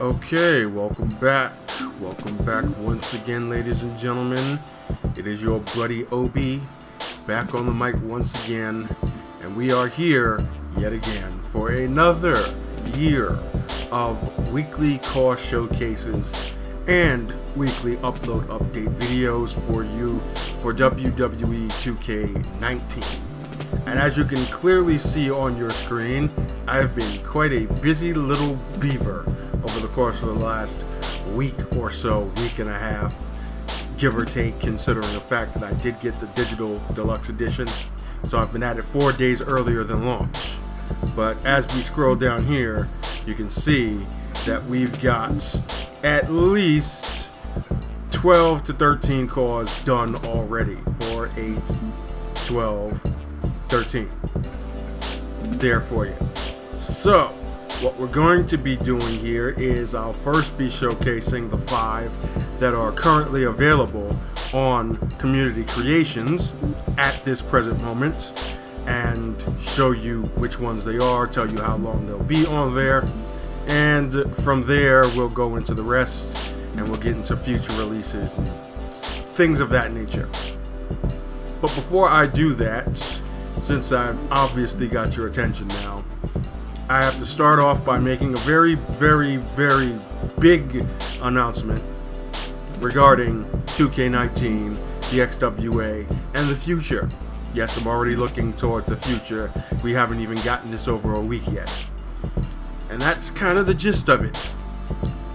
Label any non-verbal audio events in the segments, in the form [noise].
Okay, welcome back. Welcome back once again, ladies and gentlemen. It is your buddy Obie back on the mic once again, and we are here yet again for another year of weekly CAW showcases and weekly upload update videos for you for WWE 2K19. And as you can clearly see on your screen, I have been quite a busy little beaver over the course of the last week or so, week and a half, give or take, considering the fact that I did get the digital deluxe edition. So I've been at it four days earlier than launch. But as we scroll down here, you can see that we've got at least 12 to 13 CAWs done already. 4, 8, 12, 13. There for you. So, what we're going to be doing here is I'll first be showcasing the five that are currently available on Community Creations at this present moment and show you which ones they are, tell you how long they'll be on there, and from there we'll go into the rest and we'll get into future releases and things of that nature. But before I do that, since I've obviously got your attention now, I have to start off by making a very, very, very big announcement regarding 2K19, the XWA, and the future. Yes, I'm already looking towards the future. We haven't even gotten this over a week yet. And that's kind of the gist of it.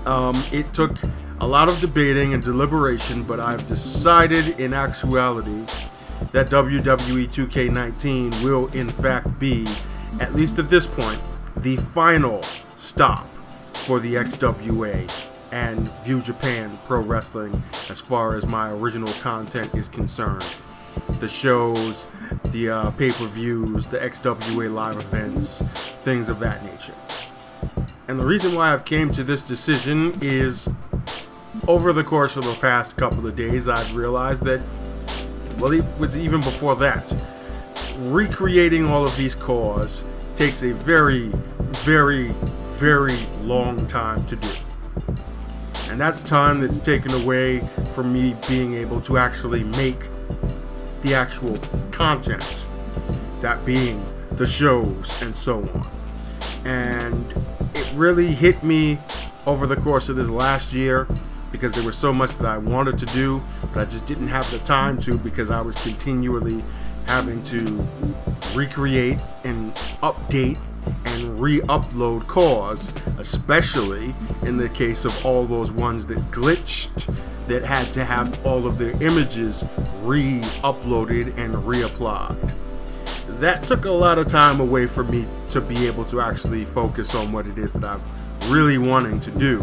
Um, it took a lot of debating and deliberation, but I've decided in actuality that WWE 2K19 will in fact be, at least at this point, the final stop for the XWA and New Japan Pro Wrestling as far as my original content is concerned. The shows, the uh, pay per views, the XWA live events, things of that nature. And the reason why I've came to this decision is over the course of the past couple of days, I've realized that, well, it was even before that, recreating all of these CAWs takes a very, very, very long time to do. And that's time that's taken away from me being able to actually make the actual content, that being the shows and so on. And it really hit me over the course of this last year because there was so much that I wanted to do, but I just didn't have the time to because I was continually having to recreate and update and re-upload CAWs, especially in the case of all those ones that glitched that had to have all of their images re-uploaded and reapplied. That took a lot of time away from me to be able to actually focus on what it is that I'm really wanting to do,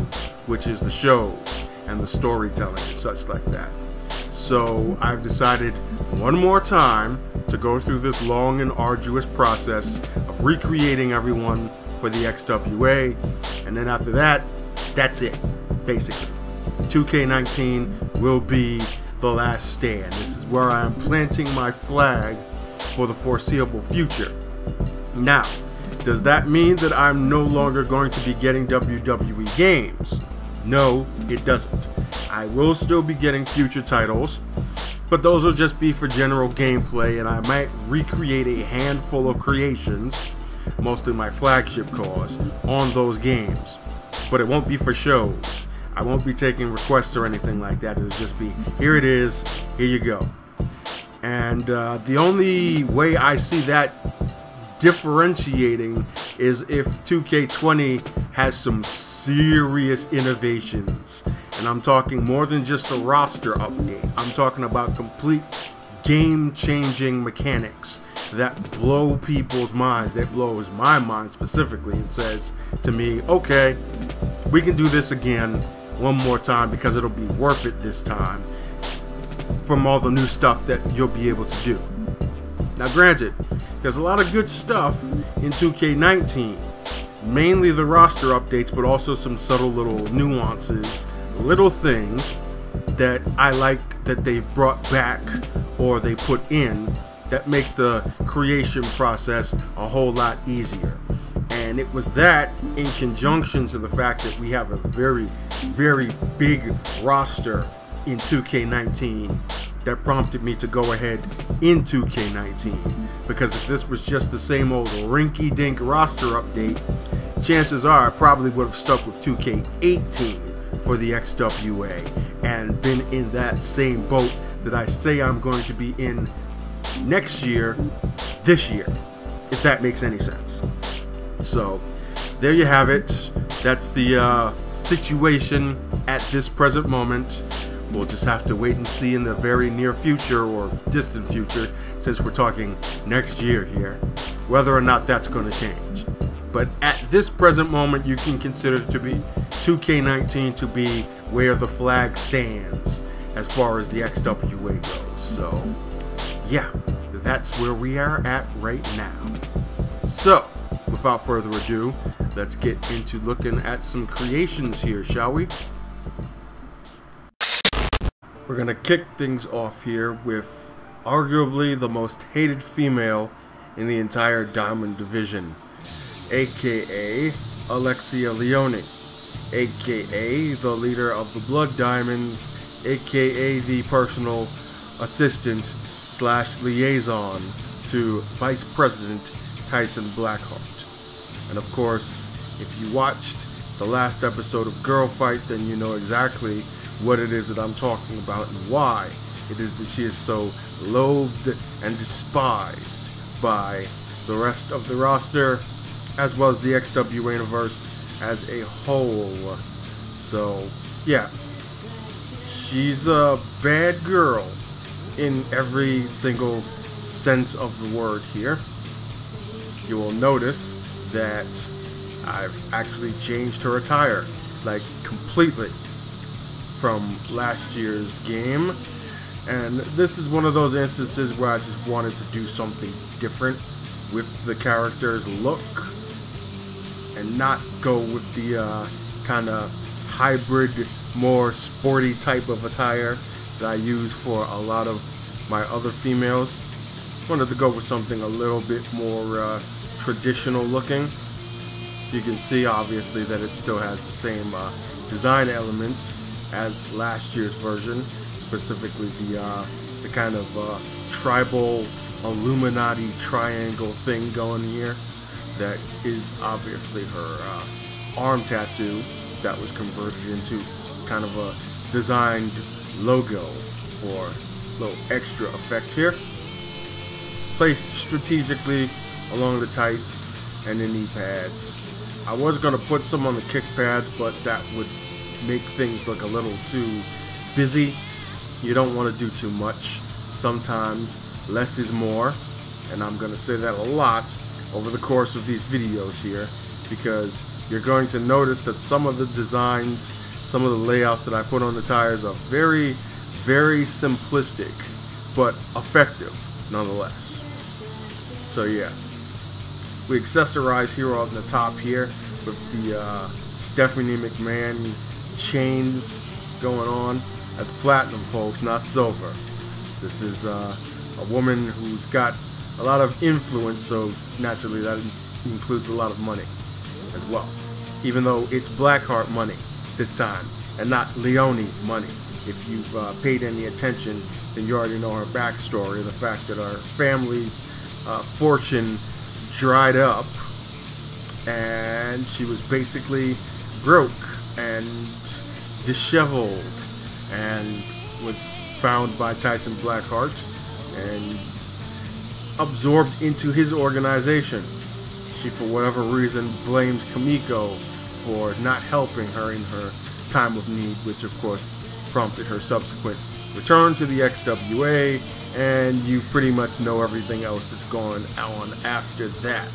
which is the shows and the storytelling and such like that. So I've decided one more time to go through this long and arduous process of recreating everyone for the XWA, and then after that, that's it, basically. 2K19 will be the last stand. This is where I am planting my flag for the foreseeable future. Now, does that mean that I'm no longer going to be getting WWE games? No, it doesn't. I will still be getting future titles, but those will just be for general gameplay, and I might recreate a handful of creations, mostly my flagship CAWs, on those games. But it won't be for shows. I won't be taking requests or anything like that. It'll just be, here it is, here you go. And uh, the only way I see that differentiating is if 2K20 has some serious innovations and I'm talking more than just a roster update. I'm talking about complete game changing mechanics that blow people's minds, that blows my mind specifically, and says to me, okay, we can do this again one more time because it'll be worth it this time from all the new stuff that you'll be able to do. Now, granted, there's a lot of good stuff in 2K19, mainly the roster updates, but also some subtle little nuances little things that I like that they've brought back or they put in that makes the creation process a whole lot easier. And it was that in conjunction to the fact that we have a very, very big roster in 2K19 that prompted me to go ahead in 2K19. Because if this was just the same old rinky dink roster update, chances are I probably would have stuck with 2K18 for the XWA and been in that same boat that I say I'm going to be in next year, this year, if that makes any sense. So, there you have it. That's the uh, situation at this present moment. We'll just have to wait and see in the very near future or distant future, since we're talking next year here, whether or not that's going to change. But at this present moment, you can consider to be 2K19 to be where the flag stands as far as the XWA goes. So, yeah, that's where we are at right now. So, without further ado, let's get into looking at some creations here, shall we? We're going to kick things off here with arguably the most hated female in the entire Diamond Division, aka Alexia Leone, aka the leader of the Blood Diamonds, aka the personal assistant slash liaison to Vice President Tyson Blackheart. And of course, if you watched the last episode of Girl Fight, then you know exactly what it is that I'm talking about and why it is that she is so loathed and despised by the rest of the roster, as well as the XWA universe as a whole. So, yeah, she's a bad girl in every single sense of the word here. You will notice that I've actually changed her attire, like completely from last year's game. And this is one of those instances where I just wanted to do something different with the character's look and not go with the uh, kind of hybrid, more sporty type of attire that I use for a lot of my other females. Wanted to go with something a little bit more uh, traditional looking. You can see obviously that it still has the same uh, design elements as last year's version, specifically the uh, the kind of uh, tribal Illuminati triangle thing going here. That is obviously her uh, arm tattoo that was converted into kind of a designed logo for a little extra effect here. Placed strategically along the tights and the knee pads. I was going to put some on the kick pads, but that would make things look a little too busy. You don't want to do too much. Sometimes less is more, and I'm going to say that a lot over the course of these videos here because you're going to notice that some of the designs, some of the layouts that I put on the tires are very, very simplistic, but effective nonetheless. So yeah, we accessorize here on the top here with the uh, Stephanie McMahon chains going on. That's platinum, folks, not silver. This is uh, a woman who's got a lot of influence, so naturally that includes a lot of money as well. Even though it's Blackheart money this time and not Leone money. If you've uh, paid any attention, then you already know her backstory, the fact that her family's uh, fortune dried up and she was basically broke and disheveled and was found by Tyson Blackheart and absorbed into his organization. She, for whatever reason, blames Kamiko for not helping her in her time of need, which of course prompted her subsequent return to the XWA, and you pretty much know everything else that's going on after that.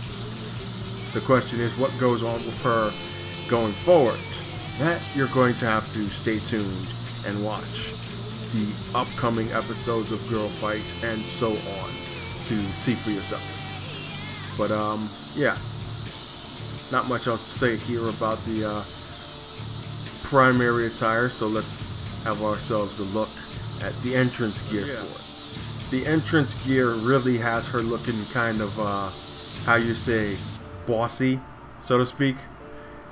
The question is what goes on with her going forward. That you're going to have to stay tuned and watch the upcoming episodes of Girl Fight and so on to see for yourself. But um, yeah, not much else to say here about the uh, primary attire. So let's have ourselves a look at the entrance gear yeah. for it. The entrance gear really has her looking kind of uh, how you say bossy so to speak.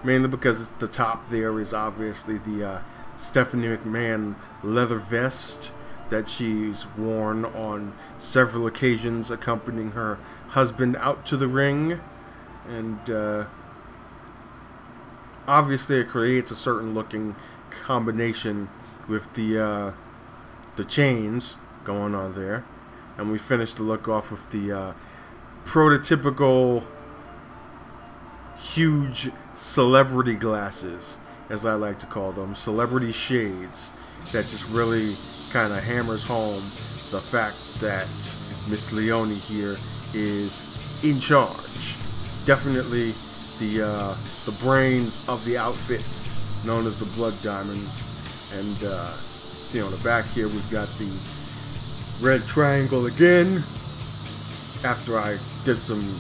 Mainly because the top there is obviously the uh, Stephanie McMahon leather vest that she's worn on several occasions accompanying her husband out to the ring. And uh, obviously it creates a certain looking combination with the uh, the chains going on there. And we finish the look off with the uh, prototypical huge celebrity glasses, as I like to call them, celebrity shades, that just really kind of hammers home the fact that Miss Leone here is in charge. Definitely the uh, the brains of the outfit, known as the Blood Diamonds. And uh, see on the back here, we've got the red triangle again. After I did some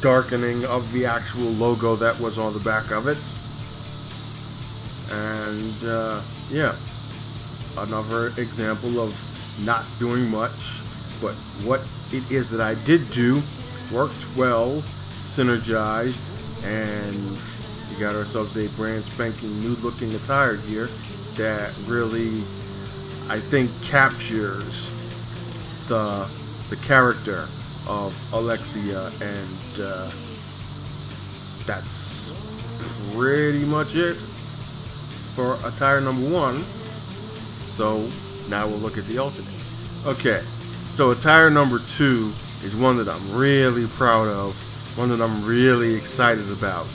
darkening of the actual logo that was on the back of it. And uh, yeah, another example of not doing much, but what it is that I did do worked well, synergized, and we got ourselves a brand spanking new looking attire here that really, I think, captures the the character of Alexia, and uh, that's pretty much it for attire number one. So now we'll look at the alternates. Okay, so attire number two is one that I'm really proud of, one that I'm really excited about,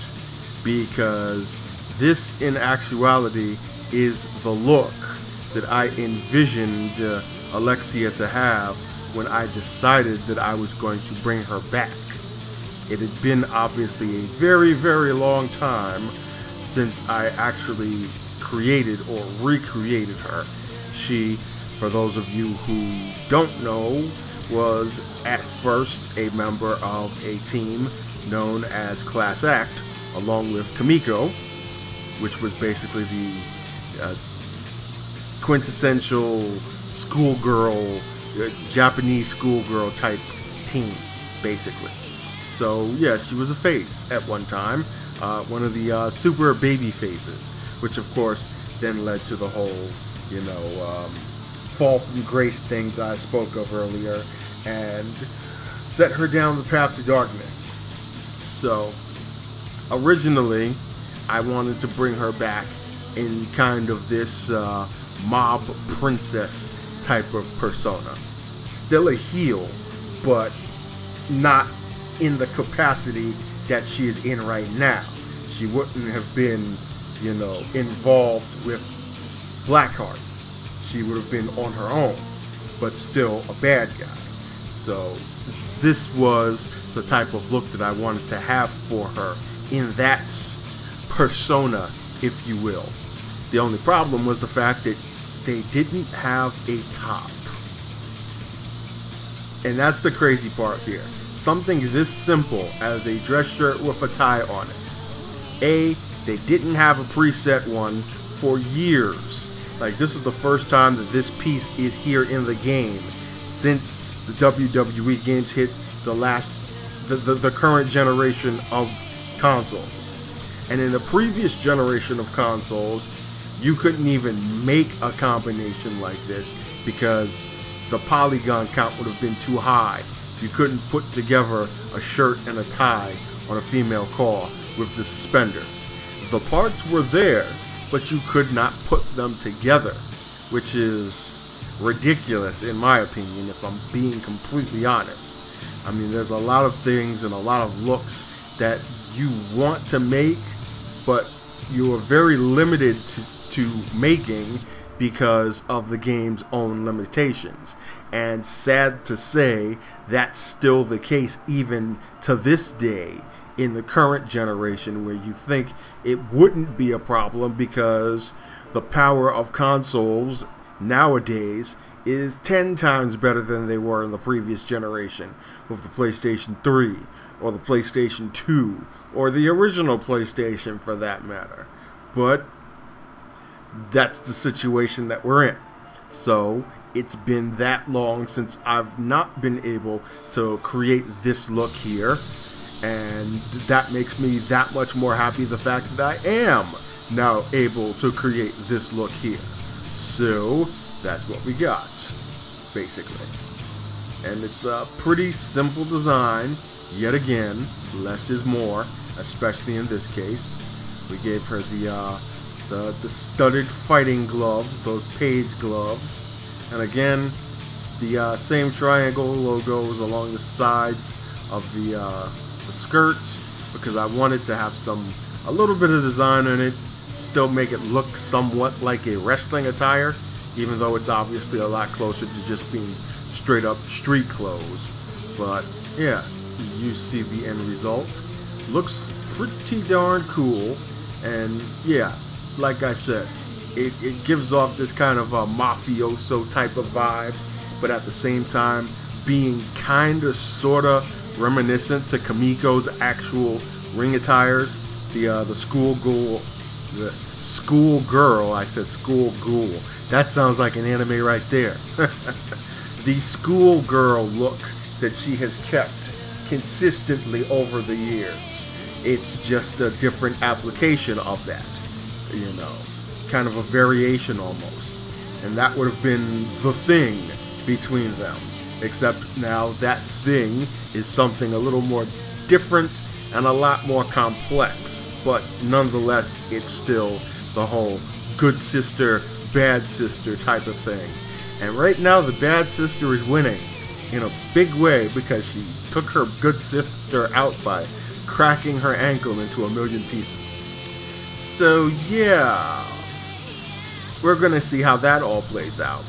because this in actuality is the look that I envisioned uh, Alexia to have when I decided that I was going to bring her back. It had been obviously a very, very long time since I actually created or recreated her. She, for those of you who don't know, was at first a member of a team known as Class Act, along with Kamiko, which was basically the uh, quintessential schoolgirl Japanese schoolgirl type team, basically. So yeah, she was a face at one time, uh, one of the uh, super baby faces, which of course then led to the whole, you know, um, fall from grace thing that I spoke of earlier, and set her down the path to darkness. So originally, I wanted to bring her back in kind of this uh, mob princess type of persona. Still a heel, but not in the capacity that she is in right now. She wouldn't have been, you know, involved with Blackheart. She would have been on her own, but still a bad guy. So this was the type of look that I wanted to have for her in that persona, if you will. The only problem was the fact that they didn't have a top. And that's the crazy part here. Something this simple as a dress shirt with a tie on it. A, they didn't have a preset one for years. Like this is the first time that this piece is here in the game since the WWE games hit the last the, the, the current generation of consoles. And in the previous generation of consoles, you couldn't even make a combination like this because the polygon count would have been too high. You couldn't put together a shirt and a tie on a female CAW with the suspenders. The parts were there, but you could not put them together, which is ridiculous in my opinion, if I'm being completely honest. I mean, there's a lot of things and a lot of looks that you want to make, but you are very limited to, to making because of the game's own limitations. And sad to say, that's still the case even to this day in the current generation, where you think it wouldn't be a problem because the power of consoles nowadays is 10 times better than they were in the previous generation with the PlayStation 3 or the PlayStation 2 or the original PlayStation for that matter. But that's the situation that we're in. So it's been that long since I've not been able to create this look here. And that makes me that much more happy the fact that I am now able to create this look here. So that's what we got, basically. And it's a pretty simple design, yet again, less is more, especially in this case. We gave her the, uh, the, the studded fighting gloves, those Paige gloves. And again, the uh, same triangle logo logos along the sides of the, uh, the skirt because I wanted to have some a little bit of design in it still make it look somewhat like a wrestling attire even though it's obviously a lot closer to just being straight up street clothes. But yeah you see the end result. Looks pretty darn cool. And yeah like I said it, it gives off this kind of a mafioso type of vibe but at the same time being kind of sort of reminiscent to Kamiko's actual ring attires. The uh, the school ghoul, the school girl. I said school ghoul. That sounds like an anime right there. [laughs] the school girl look that she has kept consistently over the years. It's just a different application of that, you know, kind of a variation almost. And that would have been the thing between them. Except now that thing is something a little more different and a lot more complex. But nonetheless, it's still the whole good sister, bad sister type of thing. And right now, the bad sister is winning in a big way because she took her good sister out by cracking her ankle into a million pieces. So, yeah, we're gonna see how that all plays out.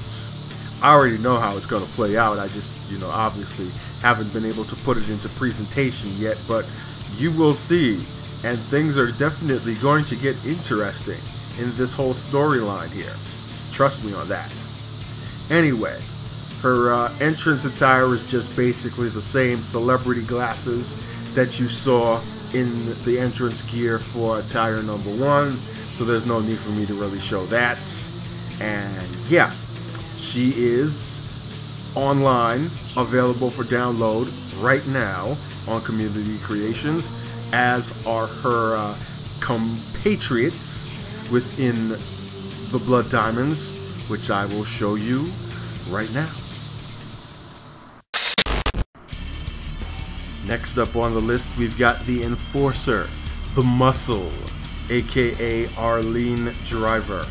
I already know how it's going to play out. I just, you know, obviously haven't been able to put it into presentation yet, but you will see. And things are definitely going to get interesting in this whole storyline here. Trust me on that. Anyway, her uh, entrance attire is just basically the same celebrity glasses that you saw in the entrance gear for attire number one, so there's no need for me to really show that. And yeah, she is online, available for download right now on Community Creations, as are her uh, compatriots within the Blood Diamonds, which I will show you right now. Next up on the list, we've got the Enforcer, the Muscle, aka Arlene Driver.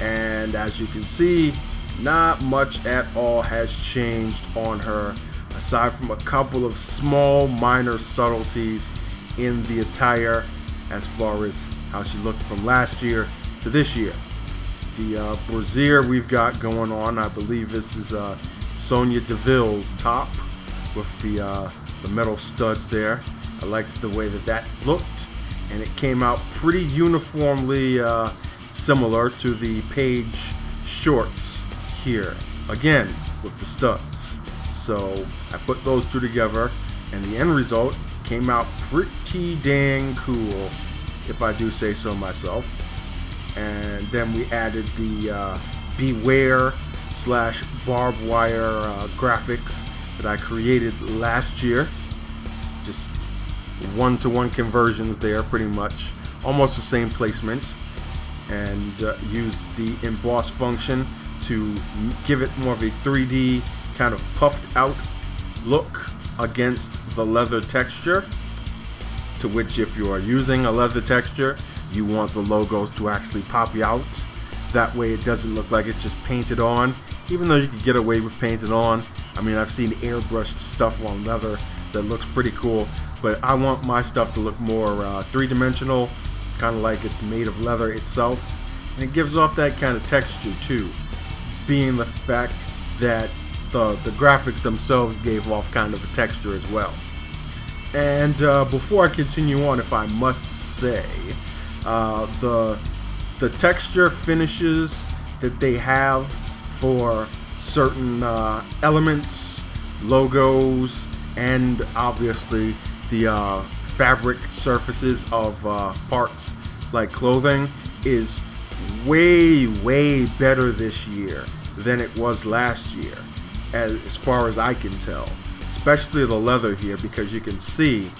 And as you can see, not much at all has changed on her, aside from a couple of small, minor subtleties in the attire as far as how she looked from last year to this year. The uh, brassiere we've got going on, I believe this is uh, Sonya Deville's top with the, uh, the metal studs there. I liked the way that that looked, and it came out pretty uniformly uh, similar to the Paige shorts here again with the studs. So I put those two together and the end result came out pretty dang cool if I do say so myself. And then we added the uh, beware slash barbed wire uh, graphics that I created last year. Just one-to-one -one conversions there pretty much. Almost the same placement. And uh, used the emboss function to give it more of a 3D kind of puffed out look against the leather texture to which if you are using a leather texture you want the logos to actually pop out that way it doesn't look like it's just painted on even though you can get away with painting on I mean I've seen airbrushed stuff on leather that looks pretty cool but I want my stuff to look more uh, three-dimensional kind of like it's made of leather itself and it gives off that kind of texture too being the fact that the, the graphics themselves gave off kind of a texture as well. And uh, before I continue on, if I must say, uh, the the texture finishes that they have for certain uh, elements, logos, and obviously the uh, fabric surfaces of uh, parts like clothing is way, way better this year than it was last year, as, as far as I can tell. Especially the leather here, because you can see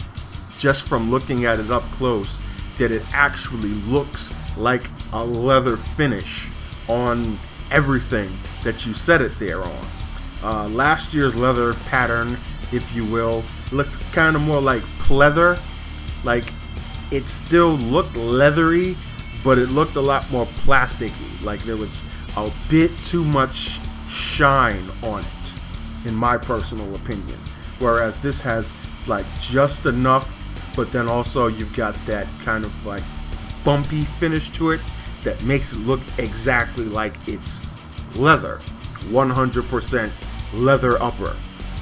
just from looking at it up close that it actually looks like a leather finish on everything that you set it there on. Uh, last year's leather pattern, if you will, looked kind of more like pleather. Like it still looked leathery, but it looked a lot more plasticky. Like there was a bit too much shine on it, in my personal opinion. Whereas this has like just enough, but then also you've got that kind of like bumpy finish to it that makes it look exactly like it's leather. 100% leather upper.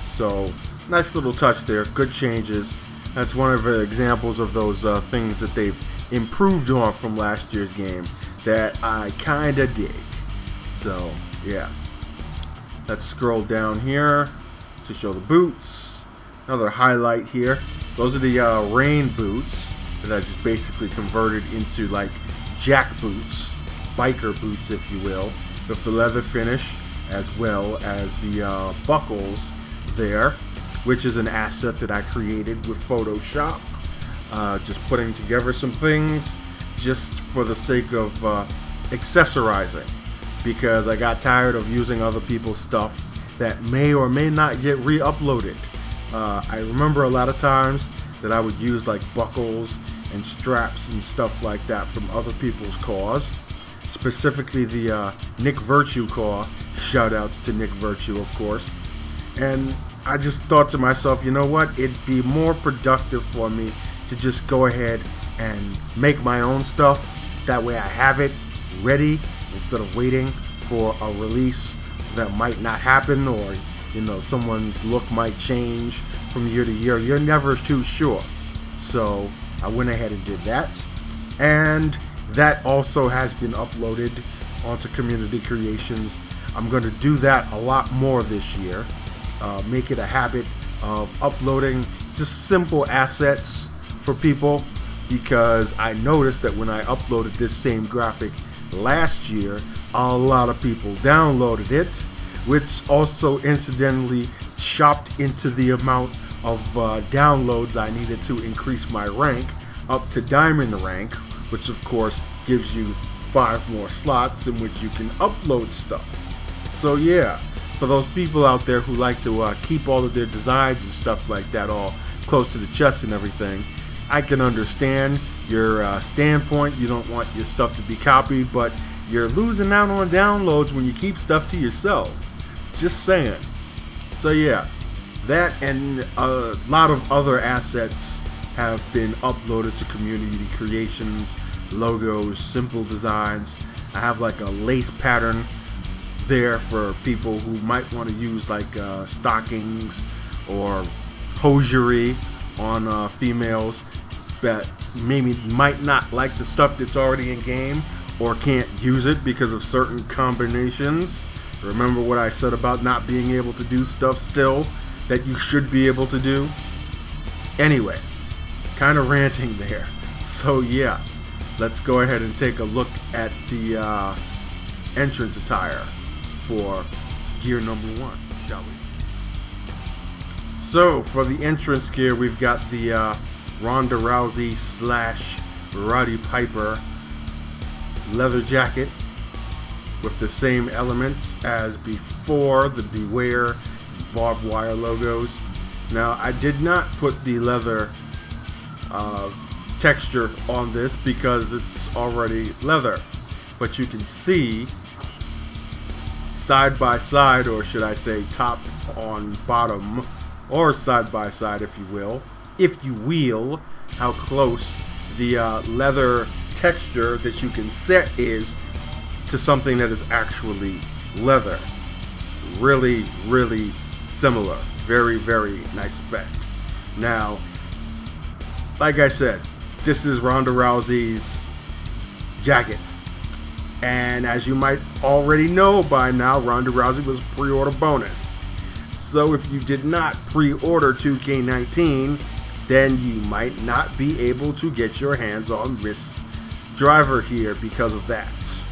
So, nice little touch there. Good changes. That's one of the examples of those uh, things that they've improved on from last year's game that I kind of dig. So, yeah. Let's scroll down here to show the boots. Another highlight here. Those are the uh, rain boots that I just basically converted into like jack boots, biker boots, if you will, with the leather finish as well as the uh, buckles there, which is an asset that I created with Photoshop. Uh, just putting together some things just for the sake of uh, accessorizing because I got tired of using other people's stuff that may or may not get re-uploaded. Uh, I remember a lot of times that I would use like buckles and straps and stuff like that from other people's CAWs. Specifically the uh, Nick Virtue CAW. Shout outs to Nick Virtue, of course. And I just thought to myself, you know what? It'd be more productive for me to just go ahead and make my own stuff. That way I have it ready instead of waiting for a release that might not happen or you know someone's look might change from year to year you're never too sure so i went ahead and did that. And that also has been uploaded onto community creations. I'm going to do that a lot more this year. Uh, make it a habit of uploading just simple assets for people because i noticed that when i uploaded this same graphic last year a lot of people downloaded it, which also incidentally chopped into the amount of uh, downloads I needed to increase my rank up to diamond rank, which of course gives you five more slots in which you can upload stuff. So yeah, for those people out there who like to uh, keep all of their designs and stuff like that all close to the chest and everything, I can understand your uh, standpoint. You don't want your stuff to be copied, but you're losing out on downloads when you keep stuff to yourself. Just saying. So yeah, that and a lot of other assets have been uploaded to community creations, logos, simple designs. I have like a lace pattern there for people who might want to use like uh, stockings or hosiery on uh, females that maybe might not like the stuff that's already in game or can't use it because of certain combinations. Remember what I said about not being able to do stuff still that you should be able to do? Anyway, kind of ranting there. So yeah, let's go ahead and take a look at the uh, entrance attire for gear number one, shall we? So for the entrance gear, we've got the uh, Ronda Rousey slash Roddy Piper leather jacket with the same elements as before the Beware barbed wire logos. Now I did not put the leather uh, texture on this because it's already leather but you can see side by side or should I say top on bottom or side by side if you will if you will how close the uh, leather texture that you can set is to something that is actually leather. Really, really similar. Very, very nice effect. Now, like I said, this is Ronda Rousey's jacket. And as you might already know by now, Ronda Rousey was a pre-order bonus. So if you did not pre-order 2K19, then you might not be able to get your hands on this driver here because of that.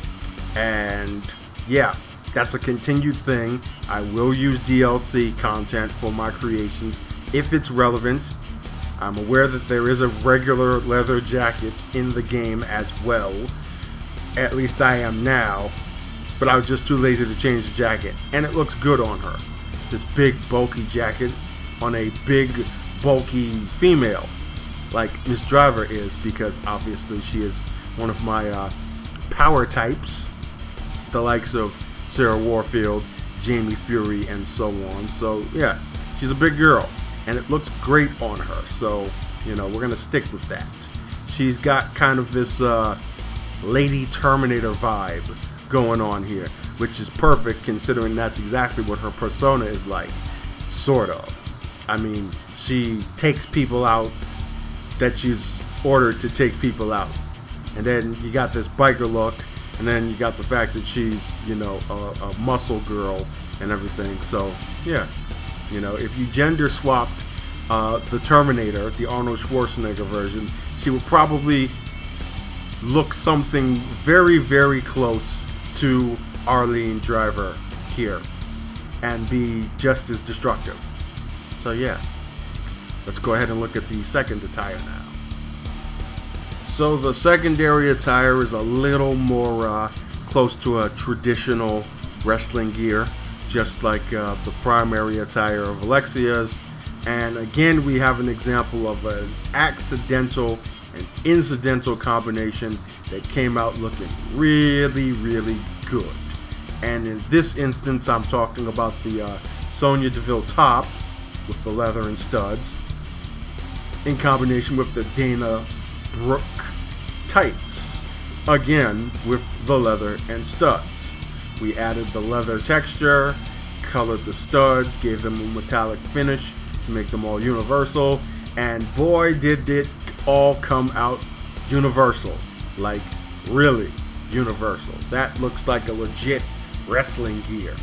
And yeah, that's a continued thing. I will use DLC content for my creations if it's relevant. I'm aware that there is a regular leather jacket in the game as well. At least I am now. But I was just too lazy to change the jacket. And it looks good on her. This big, bulky jacket on a big, bulky female. Like Miss Driver is, because obviously she is one of my uh, power types. The likes of Sarah Warfield, Jamie Fury, and so on. So, yeah, she's a big girl and it looks great on her. So, you know, we're gonna stick with that. She's got kind of this uh, Lady Terminator vibe going on here, which is perfect considering that's exactly what her persona is like, sort of. I mean, she takes people out that she's ordered to take people out, and then you got this biker look, and then you got the fact that she's, you know, a, a muscle girl and everything. So, yeah, you know, if you gender swapped uh, the Terminator, the Arnold Schwarzenegger version, she would probably look something very, very close to Arlene Driver here and be just as destructive. So, yeah, let's go ahead and look at the second attire now. So, the secondary attire is a little more uh, close to a traditional wrestling gear just like uh, the primary attire of Alexia's. And again, we have an example of an accidental and incidental combination that came out looking really, really good. And in this instance, I'm talking about the uh, Sonya Deville top with the leather and studs in combination with the Dana Brooke tights, again with the leather and studs. We added the leather texture, colored the studs, gave them a metallic finish to make them all universal, and boy did it all come out universal. Like, really universal. That looks like a legit wrestling gear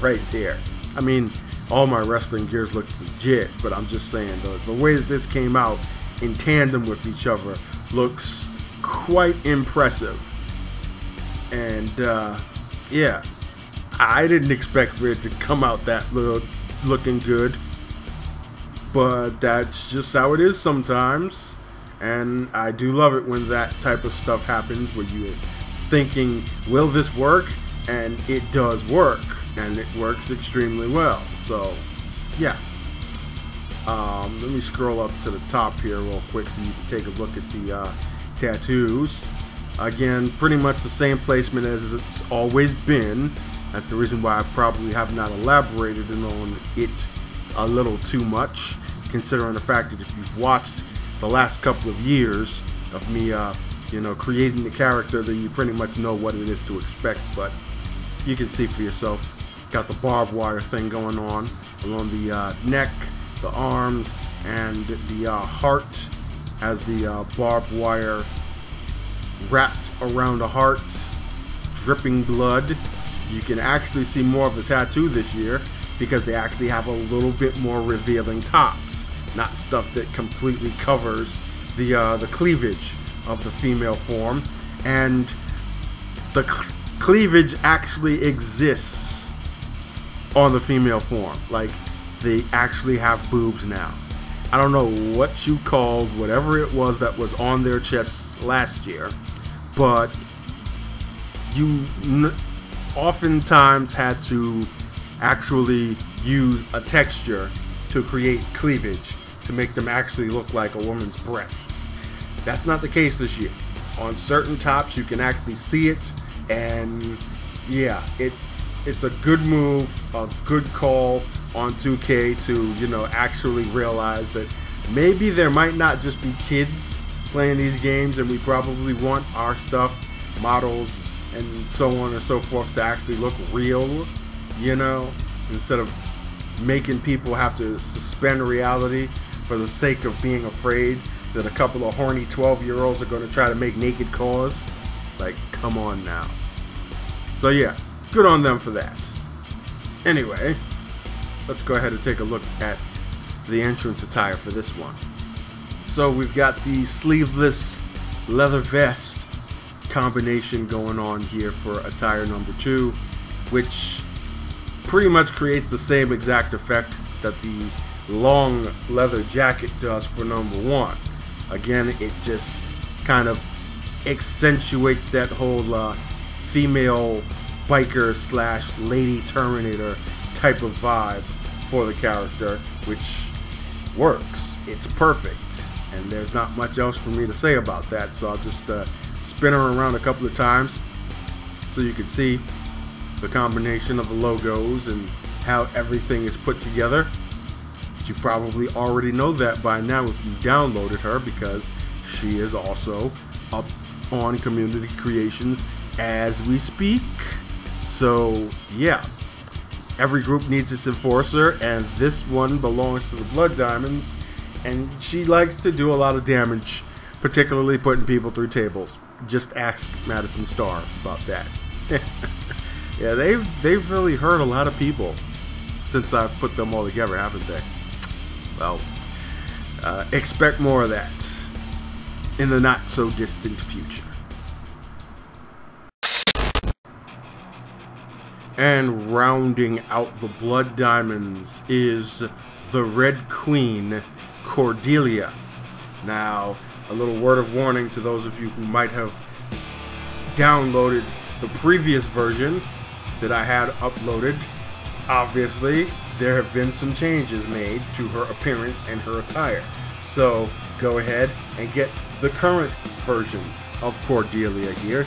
right there. I mean, all my wrestling gears look legit, but I'm just saying the, the way that this came out in tandem with each other looks quite impressive. And uh, yeah, I didn't expect for it to come out that look, looking good. But that's just how it is sometimes. And I do love it when that type of stuff happens where you're thinking, will this work? And it does work. And it works extremely well. So, yeah. Um, let me scroll up to the top here real quick so you can take a look at the uh, tattoos. Again, pretty much the same placement as it's always been. That's the reason why I probably have not elaborated on it a little too much, considering the fact that if you've watched the last couple of years of me, uh, you know, creating the character, then you pretty much know what it is to expect. But you can see for yourself. Got the barbed wire thing going on along the uh, neck, the arms, and the uh, heart has the uh, barbed wire wrapped around the heart, dripping blood. You can actually see more of the tattoo this year because they actually have a little bit more revealing tops, not stuff that completely covers the uh, the cleavage of the female form, and the cl- cleavage actually exists on the female form. Like they actually have boobs now. I don't know what you called whatever it was that was on their chests last year, but you oftentimes had to actually use a texture to create cleavage to make them actually look like a woman's breasts. That's not the case this year. On certain tops, you can actually see it, and yeah, it's it's a good move, a good call on 2K to, you know, actually realize that maybe there might not just be kids playing these games and we probably want our stuff, models, and so on and so forth to actually look real, you know, instead of making people have to suspend reality for the sake of being afraid that a couple of horny 12 year olds are going to try to make naked CAWs. Like, come on now. So, yeah, good on them for that. Anyway, let's go ahead and take a look at the entrance attire for this one. So we've got the sleeveless leather vest combination going on here for attire number two, which pretty much creates the same exact effect that the long leather jacket does for number one. Again, it just kind of accentuates that whole uh, female biker slash lady Terminator type of vibe for the character, which works. It's perfect. And there's not much else for me to say about that, so I'll just uh, spin her around a couple of times so you can see the combination of the logos and how everything is put together. You probably already know that by now if you downloaded her because she is also up on community creations as we speak. So, yeah, every group needs its enforcer, and this one belongs to the Blood Diamonds, and she likes to do a lot of damage, particularly putting people through tables. Just ask Madison Starr about that. [laughs] yeah, they've they've really hurt a lot of people since I've put them all together, haven't they? Well, uh, expect more of that in the not so distant future. And rounding out the Blood Diamonds is the Red Queen, Cordelia. Now, a little word of warning to those of you who might have downloaded the previous version that I had uploaded. Obviously, there have been some changes made to her appearance and her attire. So, go ahead and get the current version of Cordelia here.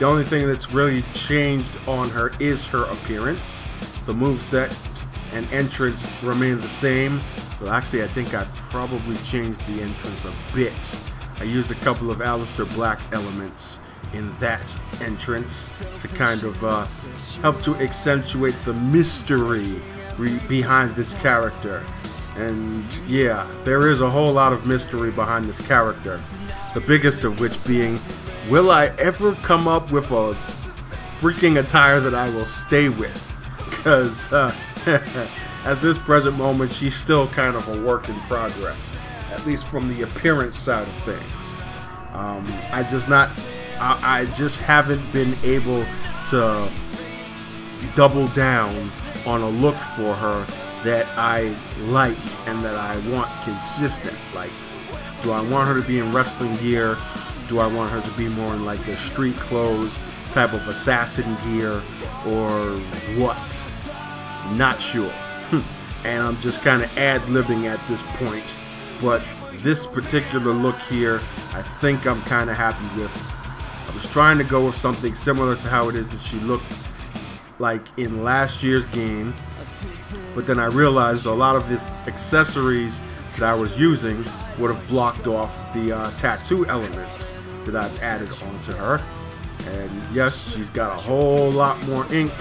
The only thing that's really changed on her is her appearance. The move set and entrance remain the same. Well, actually, I think I probably changed the entrance a bit. I used a couple of Aleister Black elements in that entrance to kind of uh, help to accentuate the mystery behind this character. And yeah, there is a whole lot of mystery behind this character. The biggest of which being Will I ever come up with a freaking attire that I will stay with? [laughs] Because uh, [laughs] at this present moment, she's still kind of a work in progress, at least from the appearance side of things. Um, I just not, I, I just haven't been able to double down on a look for her that I like and that I want consistent. Like, do I want her to be in wrestling gear? Do I want her to be more in like a street clothes type of assassin gear or what? Not sure. and I'm just kind of ad libbing at this point. But this particular look here, I think I'm kind of happy with. I was trying to go with something similar to how it is that she looked like in last year's game. But then I realized a lot of his accessories that I was using would have blocked off the uh, tattoo elements that I've added onto her. And yes, she's got a whole lot more ink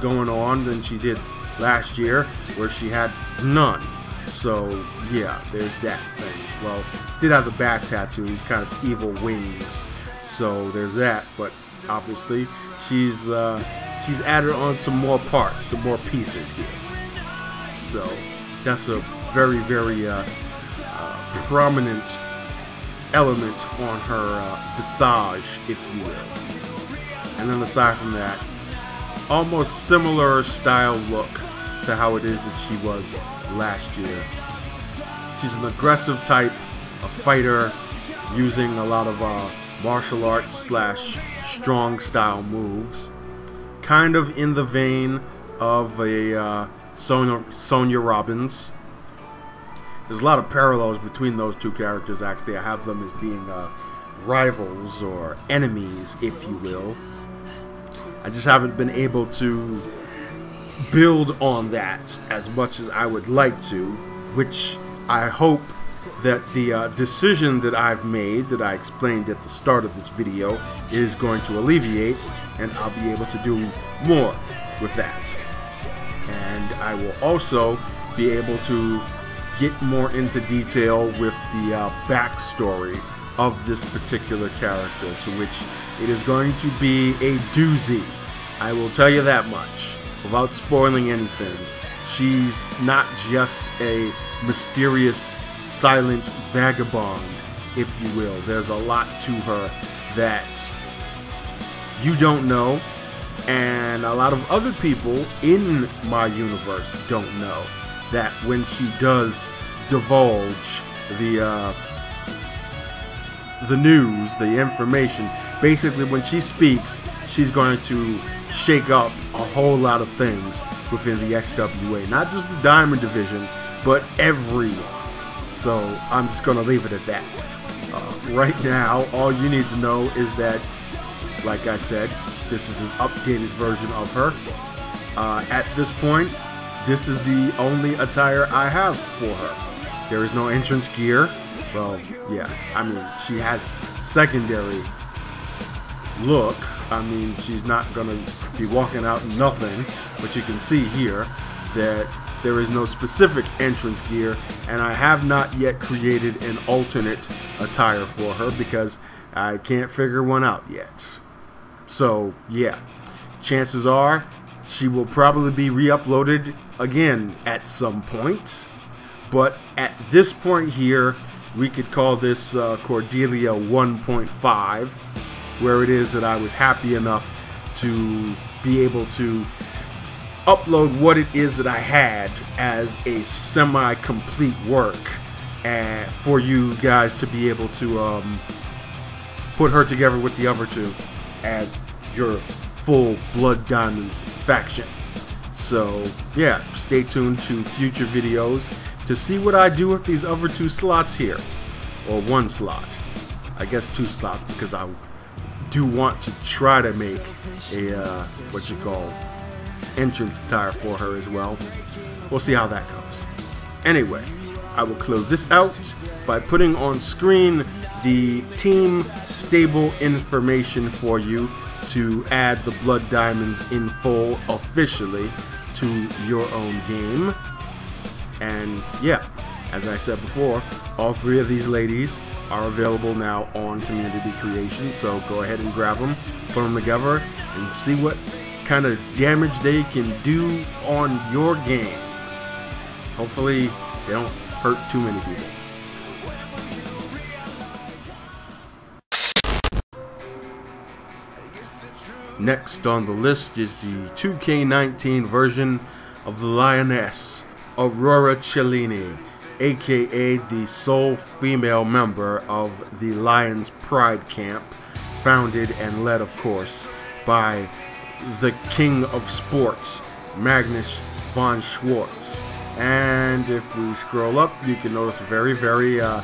going on than she did last year, where she had none. So yeah, there's that thing. Well, she did have the bat tattoo, these kind of evil wings. So there's that. But obviously, she's uh, she's added on some more parts, some more pieces here. So that's a very very uh, uh, prominent element on her uh, visage, if you will. And then aside from that, almost similar style look to how it is that she was last year. She's an aggressive type, a fighter, using a lot of uh, martial arts slash strong style moves. Kind of in the vein of a uh, Sonya, Sonya Robbins there's a lot of parallels between those two characters. Actually, I have them as being uh, rivals or enemies, if you will. I just haven't been able to build on that as much as I would like to, which I hope that the uh, decision that I've made, that I explained at the start of this video, is going to alleviate, and I'll be able to do more with that. And I will also be able to get more into detail with the uh, backstory of this particular character, to which it is going to be a doozy. I will tell you that much without spoiling anything. She's not just a mysterious, silent vagabond, if you will. There's a lot to her that you don't know, and a lot of other people in my universe don't know. That when she does divulge the uh, the news, the information, basically when she speaks, she's going to shake up a whole lot of things within the XWA, not just the Diamond Division, but everyone. So I'm just going to leave it at that. Uh, right now, all you need to know is that, like I said, this is an updated version of her. Uh, at this point, this is the only attire I have for her. There is no entrance gear. Well, yeah, I mean, she has secondary look. I mean, she's not going to be walking out nothing, but you can see here that there is no specific entrance gear, and I have not yet created an alternate attire for her because I can't figure one out yet. So, yeah, chances are she will probably be re-uploaded again at some point. But at this point here, we could call this uh, Cordelia 1.5, where it is that I was happy enough to be able to upload what it is that I had as a semi-complete work uh, for you guys to be able to um, put her together with the other two as your full Blood Diamonds faction. So, yeah, stay tuned to future videos to see what I do with these other two slots here. Or one slot. I guess two slots because I do want to try to make a, uh, what you call, entrance attire for her as well. We'll see how that goes. Anyway, I will close this out by putting on screen the team stable information for you to add the Blood Diamonds in full officially to your own game. And yeah, as I said before, all three of these ladies are available now on Community Creation, so go ahead and grab them, put them together, and see what kind of damage they can do on your game. Hopefully, they don't hurt too many people. Next on the list is the 2K19 version of the Lioness, Aurora Cellini, aka the sole female member of the Lions Pride Camp, founded and led, of course, by the King of Sports, Magnus von Schwartz. And if we scroll up, you can notice very, very uh,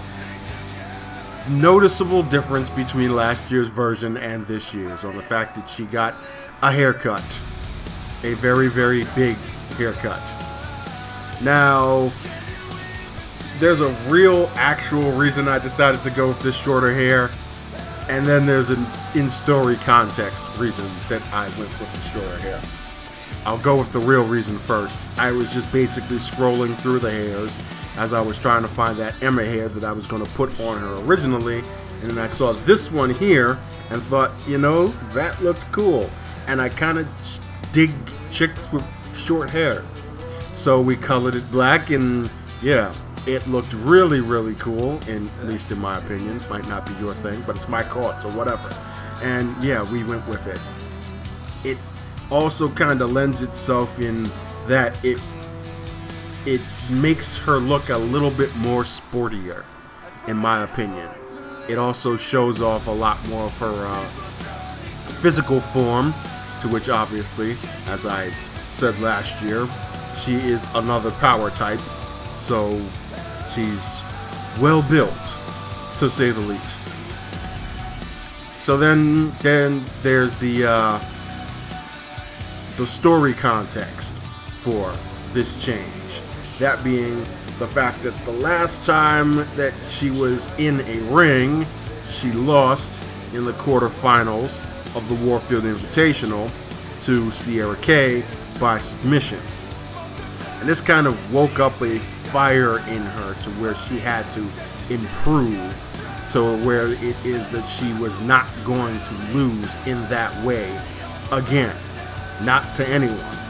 noticeable difference between last year's version and this year's on the fact that she got a haircut. A very, very big haircut. Now, there's a real, actual reason I decided to go with this shorter hair. And then there's an in-story context reason that I went with the shorter hair. I'll go with the real reason first. I was just basically scrolling through the hairs as I was trying to find that Emma hair that I was going to put on her originally. And then I saw this one here and thought, you know, that looked cool. And I kind of dig chicks with short hair. So we colored it black and yeah, it looked really, really cool, in, at least in my opinion. Might not be your thing, but it's my call, so whatever. And yeah, we went with it. It also kind of lends itself in that it it makes her look a little bit more sportier, in my opinion. It also shows off a lot more of her uh, physical form, to which obviously, as I said last year, she is another power type, so she's well built, to say the least. So then, then there's the uh, the story context for this change. That being the fact that the last time that she was in a ring, she lost in the quarterfinals of the Warfield Invitational to Sierra K by submission. And this kind of woke up a fire in her to where she had to improve to where it is that she was not going to lose in that way again, not to anyone.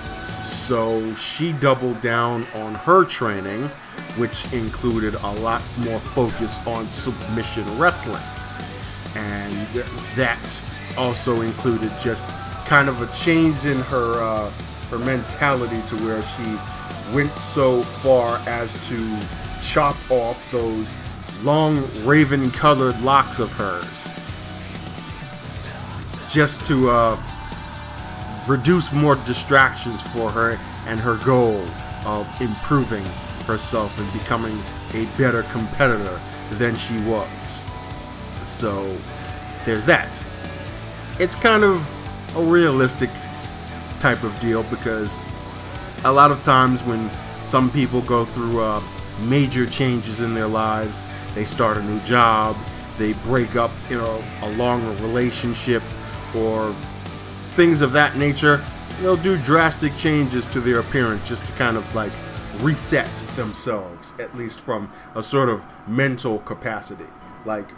So she doubled down on her training, which included a lot more focus on submission wrestling. And that also included just kind of a change in her uh, her mentality to where she went so far as to chop off those long raven colored locks of hers just to uh, reduce more distractions for her and her goal of improving herself and becoming a better competitor than she was. So there's that. It's kind of a realistic type of deal because a lot of times when some people go through uh, major changes in their lives, they start a new job, they break up, you know, a relationship or things of that nature, they'll do drastic changes to their appearance just to kind of like reset themselves, at least from a sort of mental capacity. Like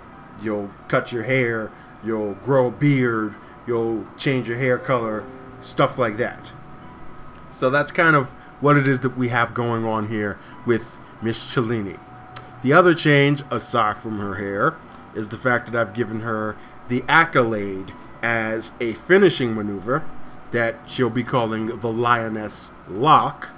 you'll cut your hair, you'll grow a beard, you'll change your hair color, stuff like that. So that's kind of what it is that we have going on here with Miss Cellini. The other change, aside from her hair, is the fact that I've given her the accolade as a finishing maneuver that she'll be calling the Lioness Lock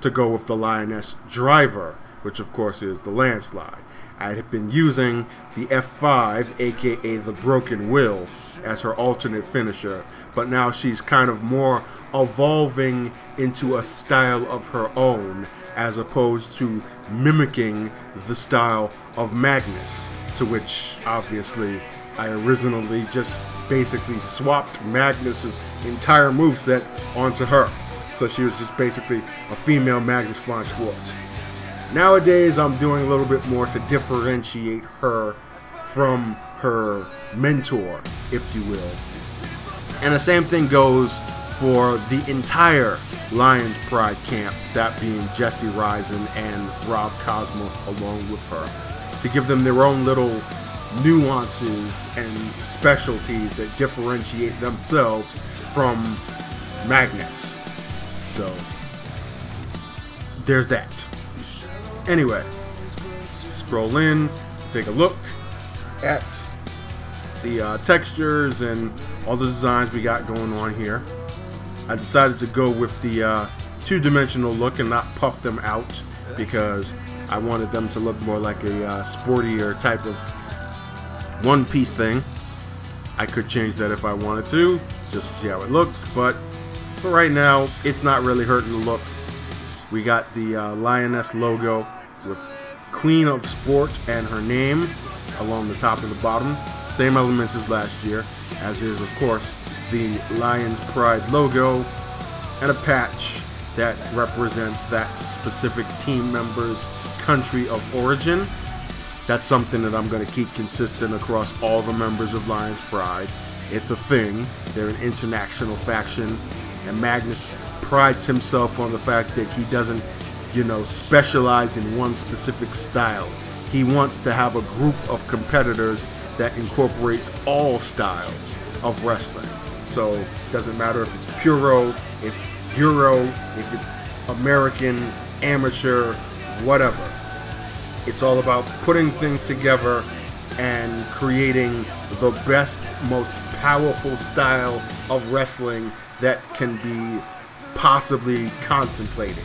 to go with the Lioness Driver, which of course is the landslide. I had been using the F5, aka the Broken Will, as her alternate finisher, but now she's kind of more evolving into a style of her own as opposed to mimicking the style of Magnus, to which obviously I originally just basically swapped Magnus's entire moveset onto her. So she was just basically a female Magnus von Schwartz. Nowadays, I'm doing a little bit more to differentiate her from her mentor, if you will. And the same thing goes for the entire Lions Pride camp, that being Jesse Reisen and Rob Cosmos along with her, to give them their own little nuances and specialties that differentiate themselves from Magnus. So, there's that. Anyway, scroll in, take a look at the uh, textures and all the designs we got going on here. I decided to go with the uh, two-dimensional look and not puff them out because I wanted them to look more like a uh, sportier type of one-piece thing. I could change that if I wanted to, just to see how it looks, but for right now, it's not really hurting the look. We got the uh, Lioness logo with Queen of Sport and her name along the top and the bottom. Same elements as last year, as is, of course, the Lions Pride logo and a patch that represents that specific team member's country of origin. That's something that I'm going to keep consistent across all the members of Lions Pride. It's a thing. They're an international faction, and Magnus prides himself on the fact that he doesn't, you know, specialize in one specific style. He wants to have a group of competitors that incorporates all styles of wrestling. So it doesn't matter if it's Puro, it's Euro, if it's American, amateur, whatever. It's all about putting things together and creating the best, most powerful style of wrestling that can be possibly contemplated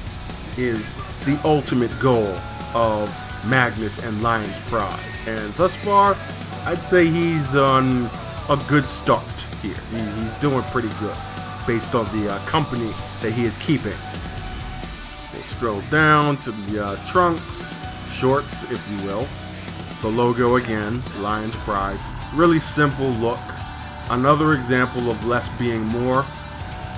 is the ultimate goal of Magnus and Lions Pride. And thus far, I'd say he's on a good start here. He's doing pretty good based on the uh, company that he is keeping. We'll scroll down to the uh, trunks, shorts, if you will. The logo again, Lions Pride. Really simple look. Another example of less being more,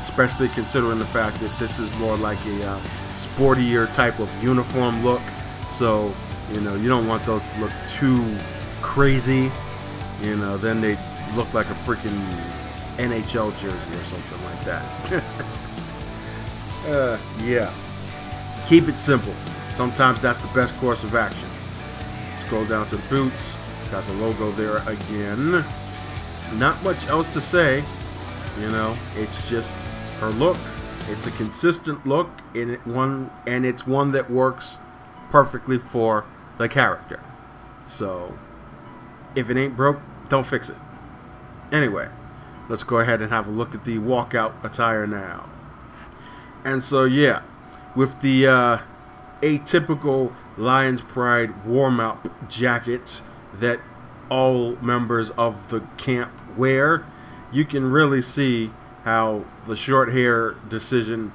especially considering the fact that this is more like a uh, sportier type of uniform look. So, you know, you don't want those to look too crazy. You know, then they look like a freaking NHL jersey or something like that. [laughs] uh, yeah. Keep it simple. Sometimes that's the best course of action. Scroll down to the boots. Got the logo there again. Not much else to say. You know, it's just her look. It's a consistent look, and it one and it's one that works perfectly for the character. So, if it ain't broke, don't fix it. Anyway, let's go ahead and have a look at the walkout attire now. And so, yeah, with the uh, atypical Lions Pride warm up jackets that all members of the camp wear, you can really see how the short hair decision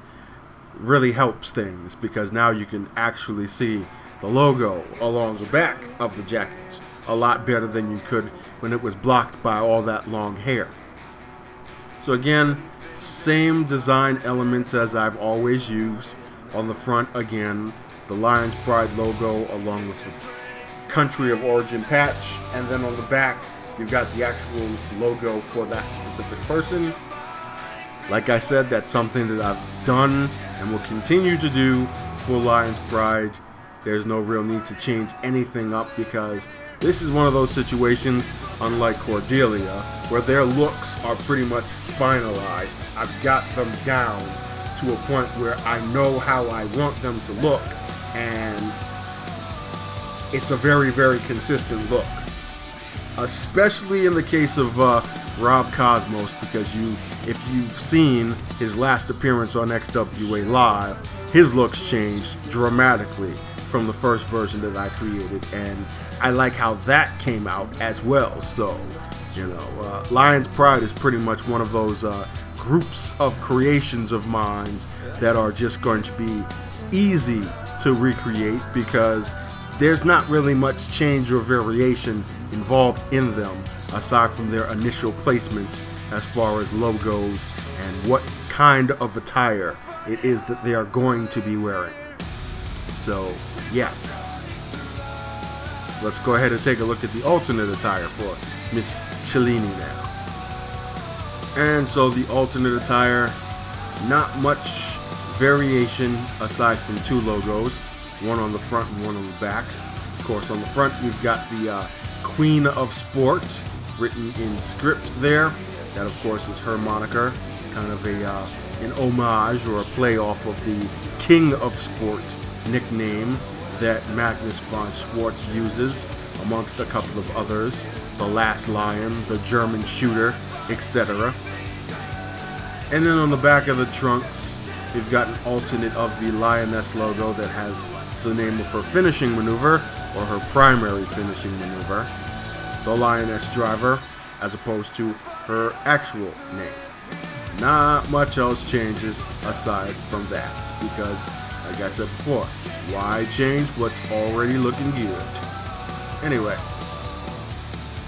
really helps things because now you can actually see the logo along the back of the jackets a lot better than you could when it was blocked by all that long hair. So again, same design elements as I've always used. On the front, again, the Lions Pride logo along with the country of origin patch. And then on the back, you've got the actual logo for that specific person. Like I said, that's something that I've done and will continue to do for Lions Pride. There's no real need to change anything up because this is one of those situations, unlike Cordelia, where their looks are pretty much finalized. I've got them down to a point where I know how I want them to look, and it's a very, very consistent look. Especially in the case of uh, Rob Cosmos, because you, if you've seen his last appearance on XWA Live, his looks changed dramatically from the first version that I created, and I like how that came out as well. So, you know, uh, Lion's Pride is pretty much one of those uh, groups of creations of mine that are just going to be easy to recreate because there's not really much change or variation involved in them aside from their initial placements as far as logos and what kind of attire it is that they are going to be wearing. So, yeah. Let's go ahead and take a look at the alternate attire for Miss Cellini now. And so the alternate attire, not much variation aside from two logos, one on the front and one on the back. Of course, on the front we've got the uh, Queen of Sport written in script there. That, of course, is her moniker, kind of a uh, an homage or a play off of the King of Sport nickname that Magnus von Schwartz uses, amongst a couple of others, the Last Lion, the German Shooter, etc. And then on the back of the trunks, we've got an alternate of the Lioness logo that has the name of her finishing maneuver, or her primary finishing maneuver, the Lioness Driver, as opposed to her actual name. Not much else changes aside from that, because like I said before, why change what's already looking good? Anyway,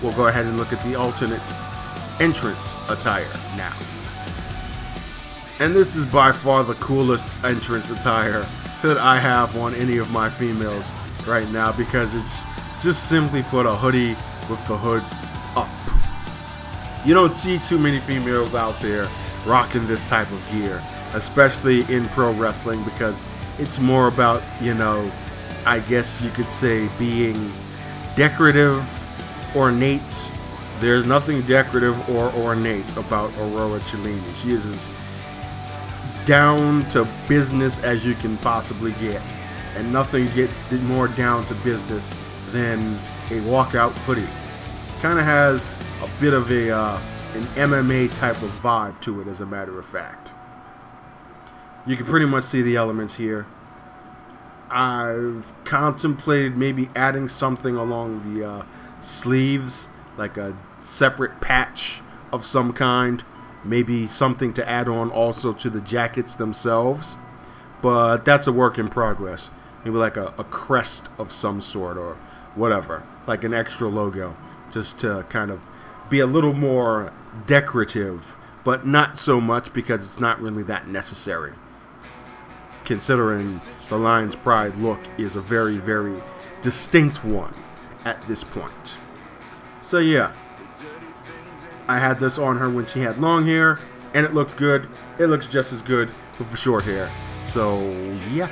we'll go ahead and look at the alternate entrance attire now. And this is by far the coolest entrance attire that I have on any of my females right now because it's just simply put a hoodie with the hood up. You don't see too many females out there rocking this type of gear, especially in pro wrestling because it's more about, you know, I guess you could say being decorative, ornate. There's nothing decorative or ornate about Aurora Cellini. She is as down to business as you can possibly get. And nothing gets more down to business than a walkout hoodie. Kind of has a bit of a uh, an MMA type of vibe to it, as a matter of fact. You can pretty much see the elements here. I've contemplated maybe adding something along the uh, sleeves, like a separate patch of some kind. Maybe something to add on also to the jackets themselves. But that's a work in progress. Maybe like a, a crest of some sort or whatever. Like an extra logo. Just to kind of be a little more decorative. But not so much because it's not really that necessary considering the Lion's Pride look is a very, very distinct one at this point. So yeah, I had this on her when she had long hair, and it looked good. It looks just as good with short hair. So yeah,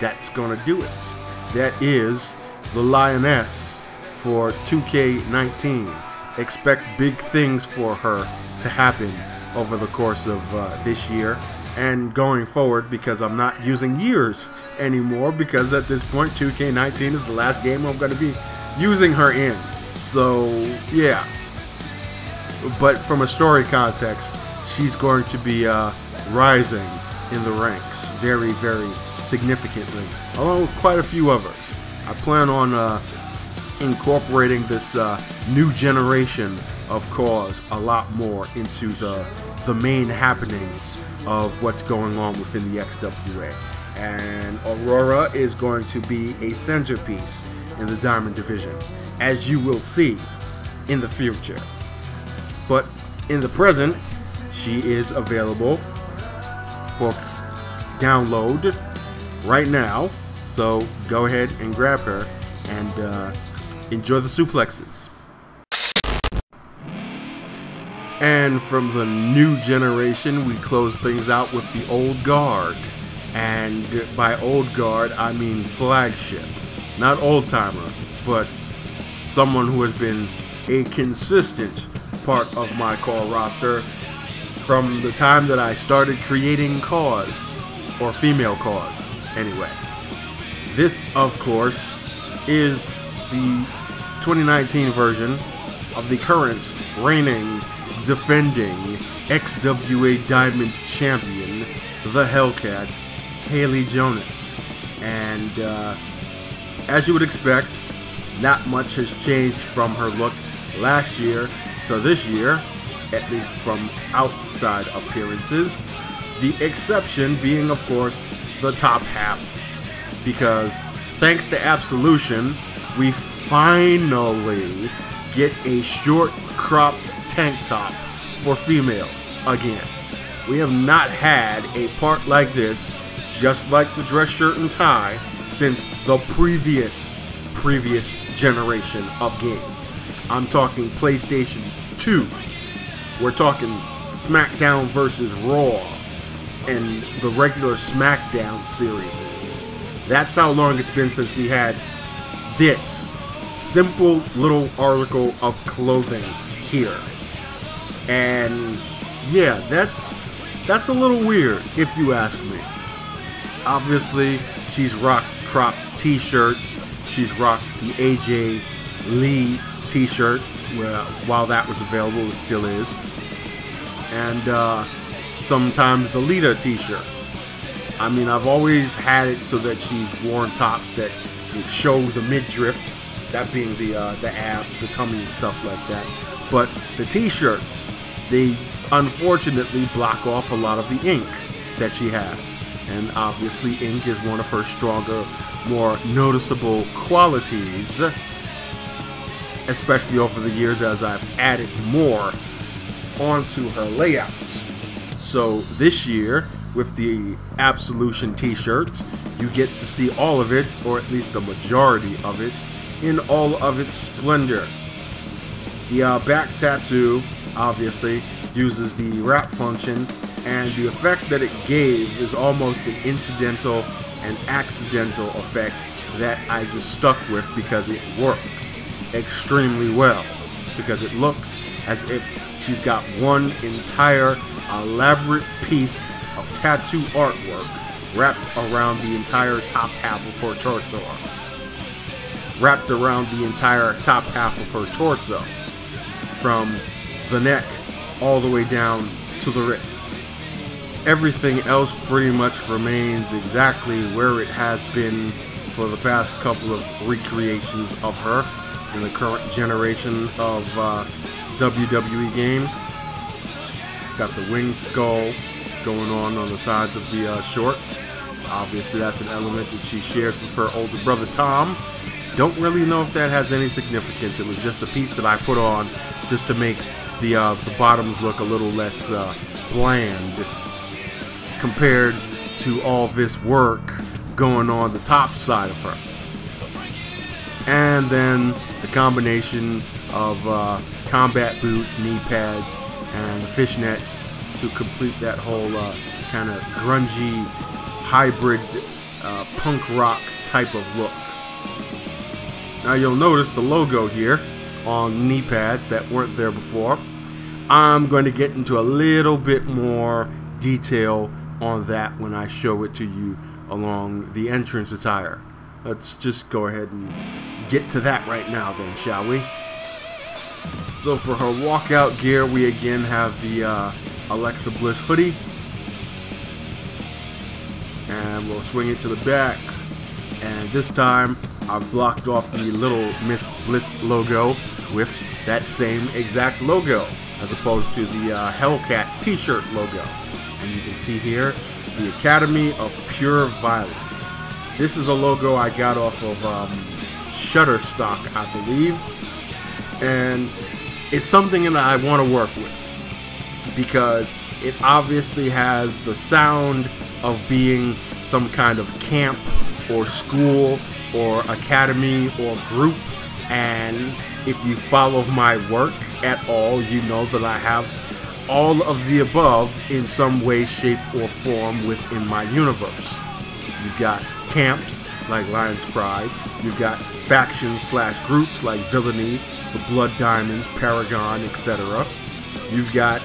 that's gonna do it. That is the Lioness for 2K19. Expect big things for her to happen over the course of uh, this year and going forward because I'm not using years anymore because at this point 2K19 is the last game I'm going to be using her in. So, yeah. But from a story context, she's going to be uh, rising in the ranks very, very significantly, along with quite a few others. I plan on uh, incorporating this uh, new generation of CAWs a lot more into the the main happenings of what's going on within the XWA. And Aurora is going to be a centerpiece in the Diamond Division, as you will see in the future. But in the present, she is available for download right now. So go ahead and grab her and uh, enjoy the suplexes. And from the new generation, we close things out with the old guard. And by old guard, I mean flagship. Not old timer, but someone who has been a consistent part of my CAW roster from the time that I started creating CAWs, or female CAWs, anyway. This, of course, is the 2019 version of the current reigning defending XWA Diamond Champion, the Hellcat, Hayley Jonas. And uh, as you would expect, not much has changed from her look last year to this year, at least from outside appearances. The exception being, of course, the top half. Because thanks to Absolution, we finally get a short crop tank top for females again. We have not had a part like this, just like the dress shirt and tie, since the previous, previous generation of games. I'm talking PlayStation 2. We're talking SmackDown versus Raw and the regular SmackDown series. That's how long it's been since we had this simple little article of clothing here. And yeah, that's that's a little weird if you ask me. Obviously, she's rocked crop t-shirts. She's rocked the AJ Lee t-shirt while that was available, it still is. And uh, sometimes the Lita t-shirts. I mean, I've always had it so that she's worn tops that show the midriff, that being the uh, the abs, the tummy, and stuff like that. But the t-shirts, they unfortunately block off a lot of the ink that she has. And obviously, ink is one of her stronger, more noticeable qualities, especially over the years as I've added more onto her layout. So this year, with the Absolution t shirts, you get to see all of it, or at least the majority of it, in all of its splendor. The uh, back tattoo, obviously, uses the wrap function, and the effect that it gave is almost an incidental and accidental effect that I just stuck with because it works extremely well. Because it looks as if she's got one entire elaborate piece of tattoo artwork wrapped around the entire top half of her torso. Wrapped around the entire top half of her torso. From the neck all the way down to the wrists. Everything else pretty much remains exactly where it has been for the past couple of recreations of her in the current generation of uh, WWE games. Got the wing skull going on on the sides of the uh, shorts. Obviously, that's an element that she shares with her older brother Tom. Don't really know if that has any significance. It was just a piece that I put on just to make the uh, the bottoms look a little less uh, bland compared to all this work going on the top side of her. And then the combination of uh, combat boots, knee pads, and fishnets to complete that whole uh, kind of grungy, hybrid, uh, punk rock type of look. Now you'll notice the logo here on knee pads that weren't there before. I'm going to get into a little bit more detail on that when I show it to you along the entrance attire. Let's just go ahead and get to that right now then, shall we? So for her walkout gear, we again have the uh, Alexa Bliss hoodie. and we'll swing it to the back. And this time, I've blocked off the little Miss Bliss logo with that same exact logo, as opposed to the uh, Hellcat t-shirt logo. And you can see here, the Academy of Pure Violence. This is a logo I got off of um, Shutterstock, I believe. And it's something that I want to work with because it obviously has the sound of being some kind of camp or school or academy or group. And if you follow my work at all, you know that I have all of the above in some way, shape, or form within my universe. You've got camps like Lion's Pride, you've got factions slash groups like Villainy, the Blood Diamonds, Paragon, etc. You've got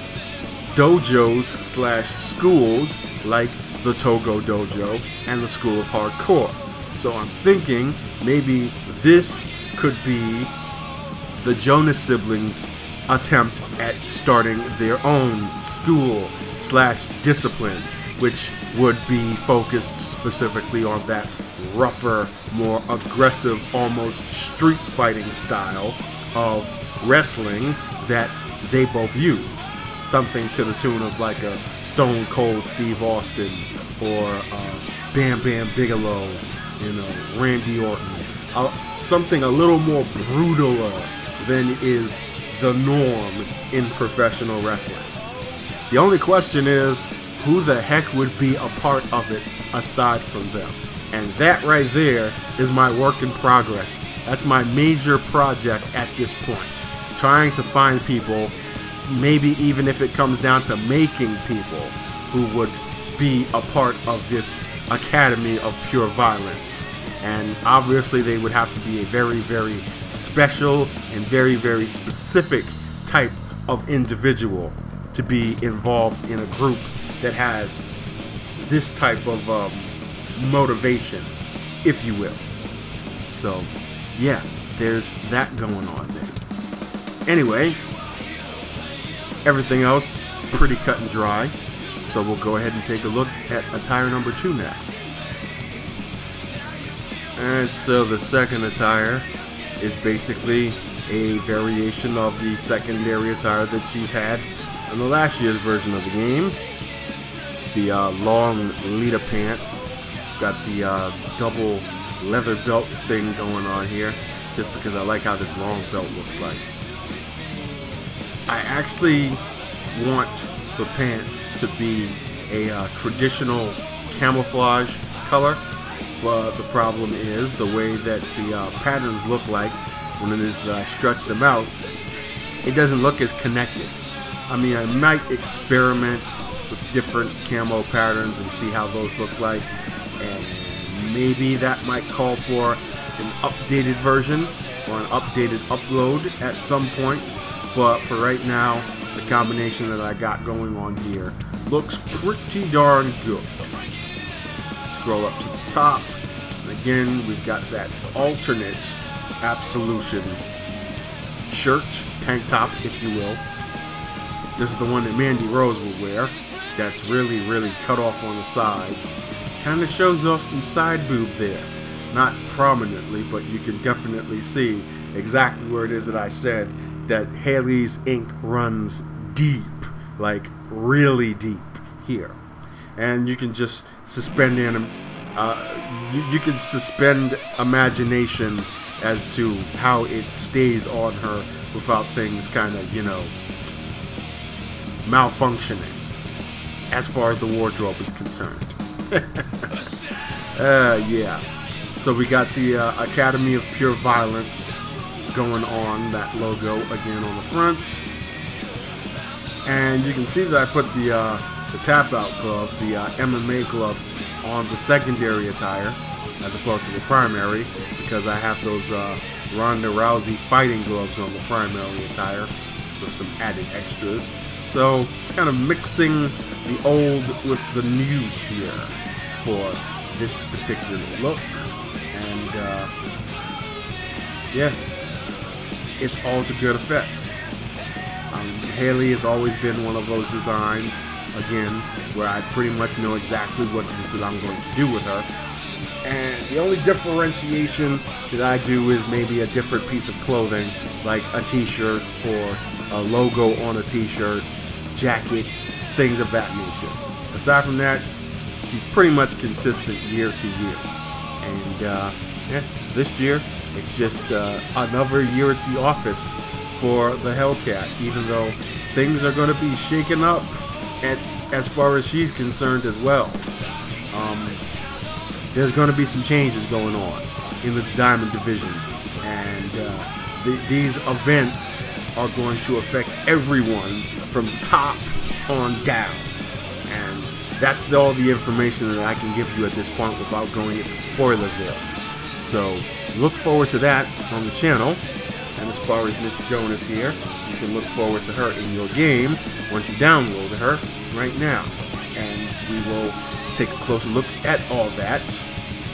dojos slash schools like the Togo Dojo and the School of Hardcore. So I'm thinking maybe this could be the Jonas siblings' attempt at starting their own school slash discipline, which would be focused specifically on that rougher, more aggressive, almost street fighting style of wrestling that they both use. Something to the tune of like a Stone Cold Steve Austin or uh, Bam Bam Bigelow, you know, Randy Orton. Uh, something a little more brutaler than is the norm in professional wrestling. The only question is who the heck would be a part of it aside from them? And that right there is my work in progress. That's my major project at this point. Trying to find people, maybe even if it comes down to making people who would be a part of this academy of pure violence. And obviously, they would have to be a very, very special and very, very specific type of individual to be involved in a group that has this type of um, motivation, if you will. So, yeah, there's that going on there. Anyway, everything else pretty cut and dry. So we'll go ahead and take a look at attire number two now. And so the second attire is basically a variation of the secondary attire that she's had in the last year's version of the game. The uh, long Lita pants, got the uh, double leather belt thing going on here, just because I like how this long belt looks like. I actually want the pants to be a uh, traditional camouflage color but the problem is the way that the uh, patterns look like when it is that I stretch them out, it doesn't look as connected. I mean, I might experiment with different camo patterns and see how those look like, and maybe that might call for an updated version or an updated upload at some point. But for right now, the combination that I got going on here looks pretty darn good. Scroll up to the top. And again, we've got that alternate Absolution shirt, tank top, if you will. This is the one that Mandy Rose will wear. That's really, really cut off on the sides. Kind of shows off some side boob there. Not prominently, but you can definitely see exactly where it is that I said that Hayley's ink runs deep, like really deep here. And you can just suspend anim- uh, you, you can suspend imagination as to how it stays on her without things kind of, you know, malfunctioning as far as the wardrobe is concerned. [laughs] uh, yeah. So we got the uh, Academy of Pure Violence going on, that logo again on the front. And you can see that I put the, uh, the tap out gloves, the uh, MMA gloves, on the secondary attire as opposed to the primary because I have those uh, Ronda Rousey fighting gloves on the primary attire with some added extras. So kind of mixing the old with the new here for this particular look. And uh, yeah, it's all to good effect. Um, Hayley has always been one of those designs again, where I pretty much know exactly what it is that I'm going to do with her. And the only differentiation that I do is maybe a different piece of clothing, like a t-shirt or a logo on a t-shirt, jacket, things of that nature. Aside from that, she's pretty much consistent year to year. And uh, yeah, this year it's just uh, another year at the office for the Hellcat, even though things are going to be shaken up at, as far as she's concerned as well. Um, there's going to be some changes going on in the Diamond Division, and uh, the, these events are going to affect everyone from top on down. And that's all the information that I can give you at this point without going into Spoilerville. So look forward to that on the channel. And as far as Miss Jonas here, you can look forward to her in your game once you download her right now. And we will take a closer look at all that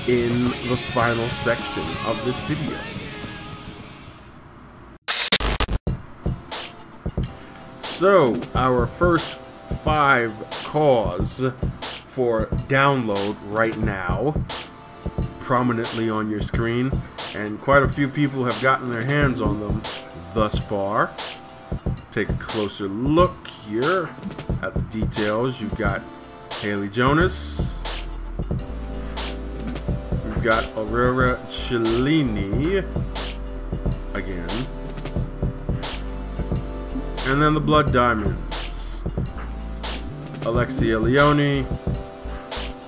in the final section of this video. So, our first five CAWs for download right now, prominently on your screen, and quite a few people have gotten their hands on them thus far. Take a closer look here at the details. You've got Hayley Jonas. We've got Aurora Cellini And then the Blood Diamonds. Alexia Leone,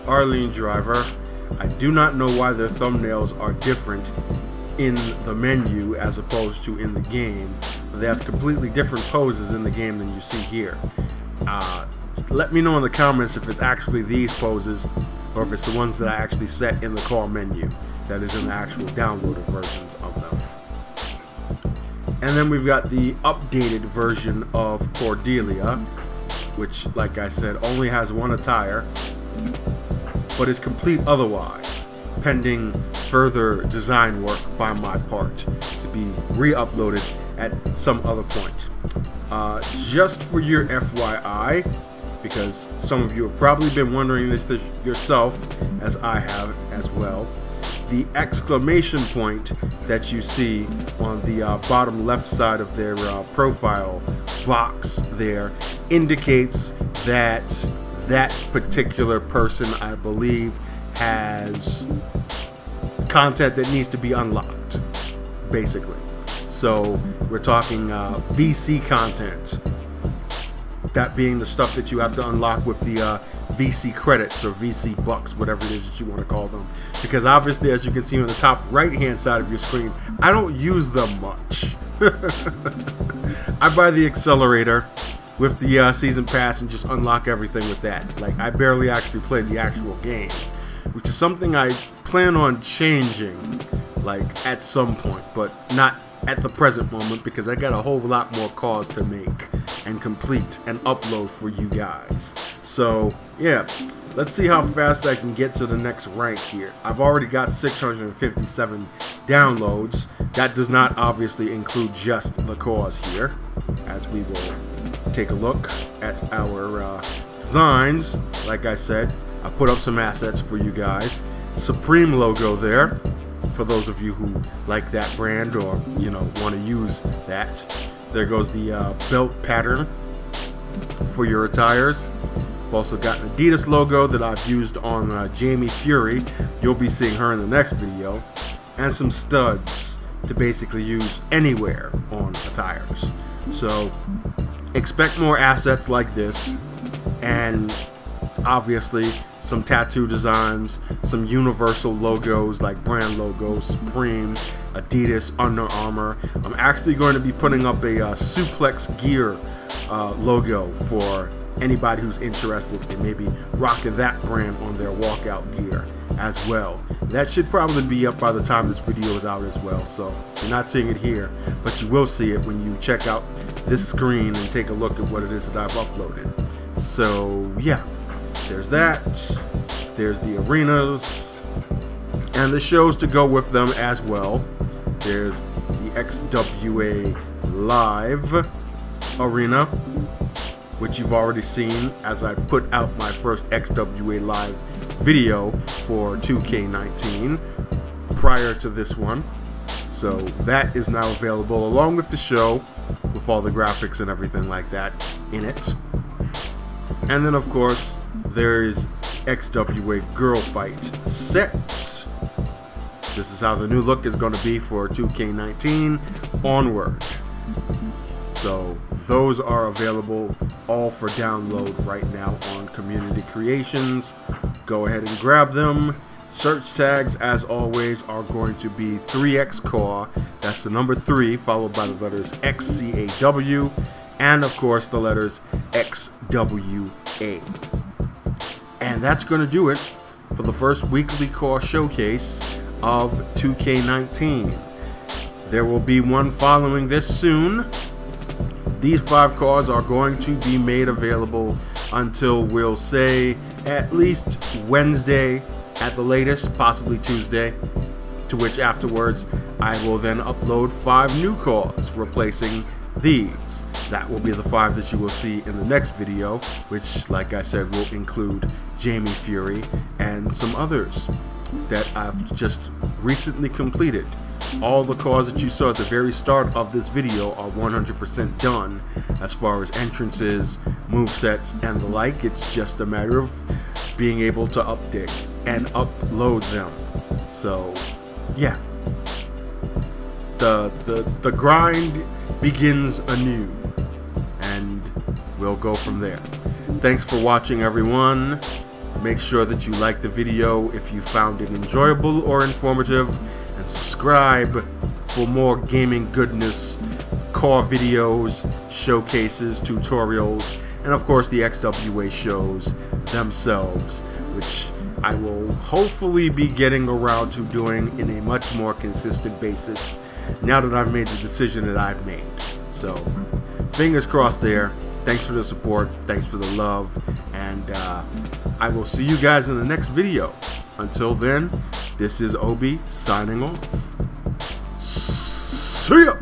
Arlene Driver. I do not know why their thumbnails are different in the menu as opposed to in the game. They have completely different poses in the game than you see here. Uh, let me know in the comments if it's actually these poses or if it's the ones that I actually set in the CAW menu that is in the actual downloaded versions of. And then we've got the updated version of Cordelia, which, like I said, only has one attire, but is complete otherwise, pending further design work by my part to be re-uploaded at some other point. Uh, just for your FYI, because some of you have probably been wondering this yourself, as I have as well. The exclamation point that you see on the uh, bottom left side of their uh, profile box there indicates that that particular person, I believe, has content that needs to be unlocked, basically. So we're talking uh, VC content that being the stuff that you have to unlock with the uh, VC credits or VC bucks, whatever it is that you want to call them. Because obviously, as you can see on the top right hand side of your screen, I don't use them much. [laughs] I buy the accelerator with the uh, season pass and just unlock everything with that. Like, I barely actually play the actual game, which is something I plan on changing, like, at some point, but not at the present moment because I got a whole lot more CAWs to make and complete and upload for you guys. So, yeah, let's see how fast I can get to the next rank here. I've already got 657 downloads. That does not obviously include just the CAWs here, as we will take a look at our uh, designs. Like I said, I put up some assets for you guys. Supreme logo there for those of you who like that brand or you know want to use that. There goes the uh, belt pattern for your attires. I've also got an Adidas logo that I've used on uh, Jamie Fury. You'll be seeing her in the next video. And some studs to basically use anywhere on attires. So expect more assets like this. And obviously some tattoo designs, some universal logos like brand logos, Supreme, Adidas, Under Armour. I'm actually going to be putting up a uh, suplex gear uh, logo for anybody who's interested in maybe rocking that brand on their walkout gear as well. That should probably be up by the time this video is out as well. So you're not seeing it here, but you will see it when you check out this screen and take a look at what it is that I've uploaded. So yeah, there's that. There's the arenas and the shows to go with them as well. There's the XWA Live Arena which you've already seen as I put out my first XWA Live video for 2K19 prior to this one. So that is now available along with the show with all the graphics and everything like that in it. And then, of course, there's XWA Girl Fight 6. This is how the new look is going to be for 2K19 onward. So those are available all for download right now on Community Creations. Go ahead and grab them. Search tags, as always, are going to be 3x CAW. That's the number 3, followed by the letters XCAW, and of course the letters XWA. And that's going to do it for the first weekly CAW showcase of 2K19. There will be one following this soon. These five CAWs are going to be made available until we'll say at least Wednesday at the latest, possibly Tuesday, to which afterwards I will then upload five new cars replacing these. That will be the five that you will see in the next video, which, like I said, will include Jamie Fury and some others that I've just recently completed. All the CAWs that you saw at the very start of this video are 100% done as far as entrances, move sets, and the like. It's just a matter of being able to update and upload them. So, yeah. The, the, the grind begins anew, we'll go from there. Thanks for watching, everyone. Make sure that you like the video if you found it enjoyable or informative, and subscribe for more gaming goodness, CAW videos, showcases, tutorials, and of course the XWA shows themselves, which I will hopefully be getting around to doing in a much more consistent basis now that I've made the decision that I've made. So, fingers crossed there. Thanks for the support. Thanks for the love. And uh, I will see you guys in the next video. Until then, this is Obie signing off. See ya!